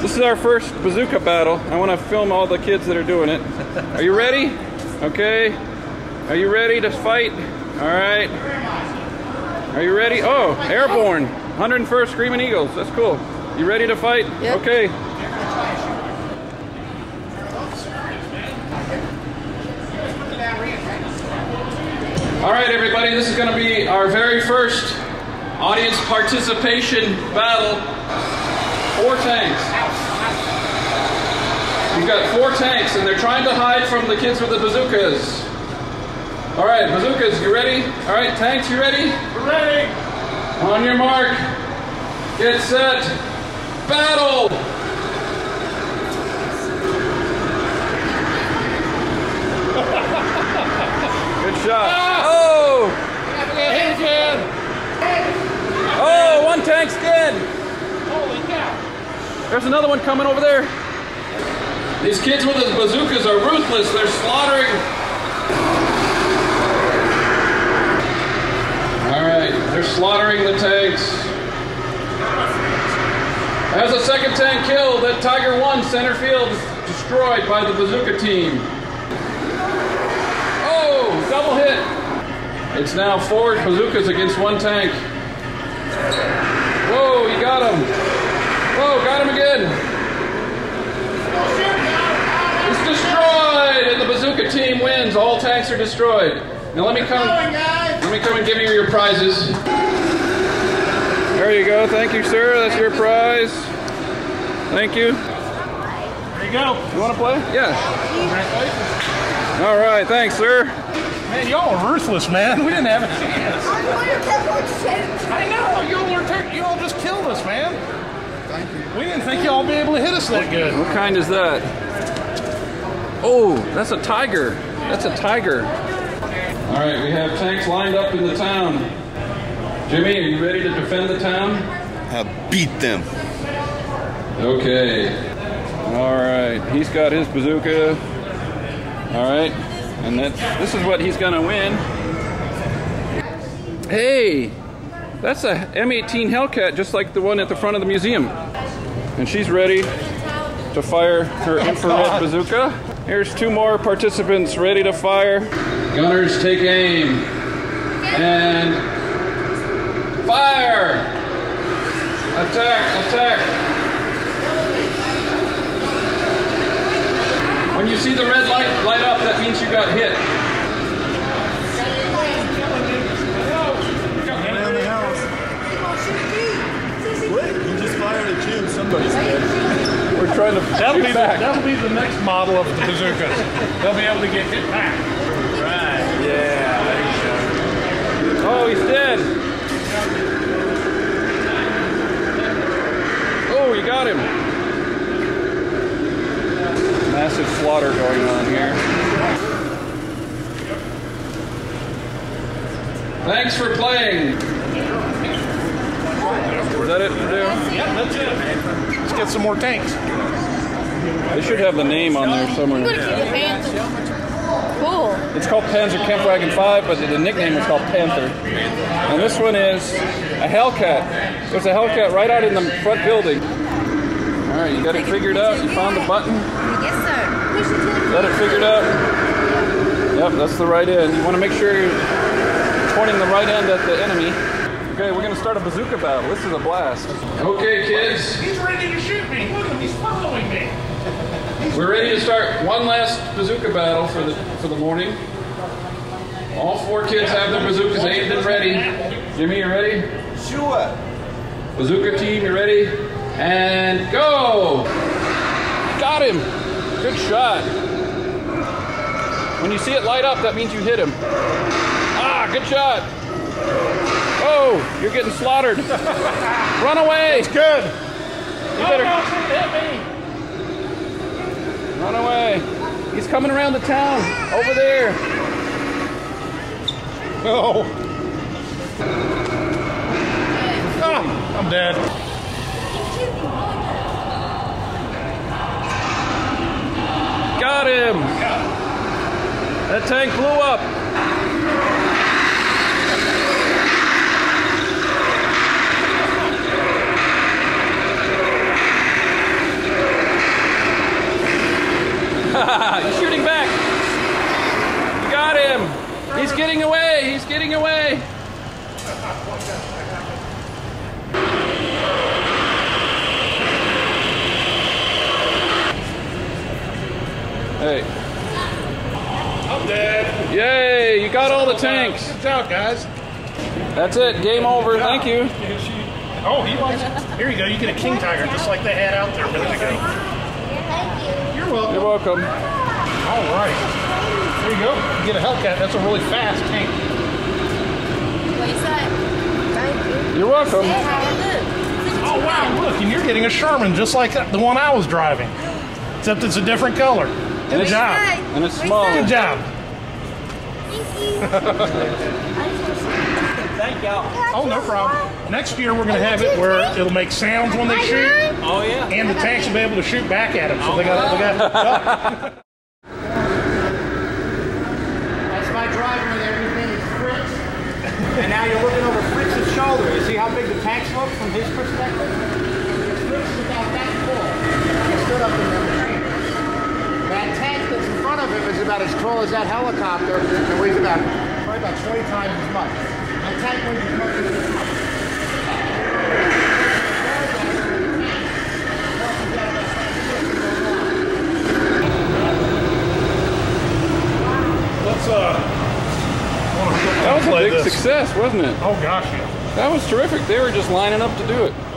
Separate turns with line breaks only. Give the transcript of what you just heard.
This is our first bazooka battle. I want to film all the kids that are doing it. Are you ready? Okay. Are you ready to fight? All right. Are you ready? Oh, airborne. 101st Screaming Eagles. That's cool. You ready to fight?
Yep.
Okay. All right, everybody. This is going to be our very first audience participation battle. Four tanks. You've got four tanks, and they're trying to hide from the kids with the bazookas. All right, bazookas, you ready? All right, tanks, you ready? We're ready. On your mark, get set, battle. Good shot. Ah! Oh! Oh, one tank's dead. Holy cow. There's another one coming over there. These kids with the bazookas are ruthless. They're slaughtering. All right, they're slaughtering the tanks. As a second tank killed, that Tiger 1 center field is destroyed by the bazooka team. Oh, double hit. It's now four bazookas against one tank. Whoa, you got him. Whoa, got him again. It's destroyed, and the bazooka team wins. All tanks are destroyed. Now let me come. Let me come and give you your prizes. There you go. Thank you, sir. That's your prize. Thank you.
There you go.
You want to play? Yeah.
Congratulations.
All right. Thanks, sir.
Man, y'all are ruthless, man. We didn't have a chance.
I wanted to shoot.
I know. Y'all are tur- y'all just killed us, man. Thank you. We didn't think y'all would be able to hit us that good.
What kind is that? Oh, that's a tiger. That's a tiger. All right, we have tanks lined up in the town. Jimmy, are you ready to defend the town?
I'll beat them.
Okay. All right. He's got his bazooka. All right. And that's this is what he's gonna win. Hey, that's a M18 Hellcat, just like the one at the front of the museum. And she's ready to fire her infrared bazooka. Here's two more participants ready to fire. Gunners, take aim. And fire! Attack, attack. When you see the red light light up, that means you got hit.
Around the house. You just fired at you and somebody's dead.
We're trying to
That'll
shoot
be, the,
back.
that'll be the next model of the bazookas. They'll be able to get hit back.
Right. Yeah, there you go.
Oh, he's dead. Oh, you got him. Massive slaughter going on here. Thanks for playing. Is that it to do?
Yep, that's it. Let's get some more tanks.
They should have the name on there somewhere.
Good for the Panthers. Cool.
It's called Panzer Kampfwagen 5, but the nickname is called Panther. And this one is a Hellcat. There's a Hellcat right out in the front building. All right, you got it figured out. You found the button.
Yes, sir. Push it to the
Got it figured out. Yep, that's the right end. You want to make sure you're pointing the right end at the enemy. Okay, we're going to start a bazooka battle. This is a blast. Okay, kids.
He's ready to shoot me. Look at him. He's following me.
We're ready to start one last bazooka battle for the for the morning. All four kids have their bazookas aimed and ready. Jimmy, you ready?
Sure.
Bazooka team, you ready? And go! Got him! Good shot. When you see it light up, that means you hit him. Ah, good shot. Oh, you're getting slaughtered. Run away!
Good.
You better
hit me.
run away. He's coming around the town. Over there.
Oh. Ah, I'm dead.
Got him! That tank blew up! He's shooting back! Got him! He's getting away! He's getting away! Hey.
I'm dead.
Yay, you got all the tanks.
Good job, guys.
That's it. Game over. Thank you.
Oh, he likes it. Here you go. You get a king tiger just like they had out there a minute ago. Thank you. You're welcome.
You're welcome.
All right. There you go. You get a Hellcat. That's a really fast tank.
What you say? Thank you.
You're welcome.
Oh, wow. Look, and you're getting a Sherman just like the one I was driving. Except it's a different color. Good job.
And it's small.
Good job.
Thank you.
Oh, no problem. Next year we're going to have it where it'll make sounds when they shoot,
Oh yeah.
and the tanks will be able to shoot back at them. So they got, they got.
That's my driver and everything is Fritz. and now you're looking over Fritz's shoulder. You see how big the tanks look from his perspective? Fritz is about that full. He stood up in the machine. That tank that's in front of him is about as tall as that helicopter and weighs about probably about 20 times as much. That tank weighs as much as this house.
Let's uh. wanna
That was a big
this.
success, wasn't it?
Oh gosh, yeah.
That was terrific. They were just lining up to do it.